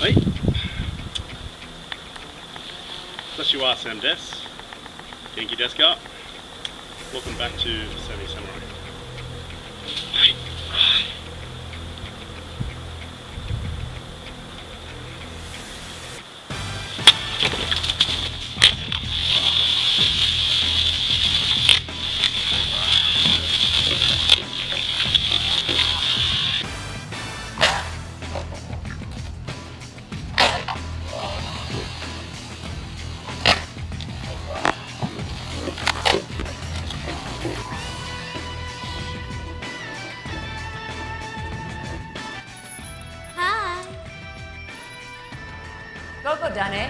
はい私はセムです元気ですか Welcome back to Semi Samurai どこだね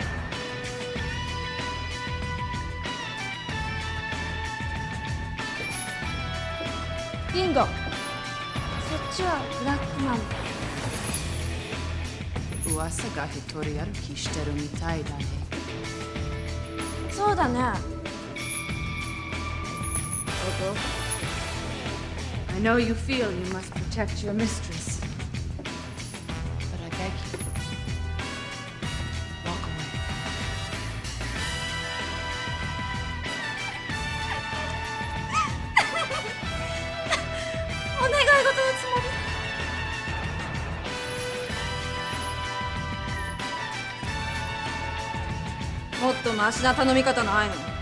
ーいビンゴそっちはブラックマン噂が一人歩きしてるみたいだねそうだね Bobo I know you feel you must protect your mistress もっとマシな頼み方ないの？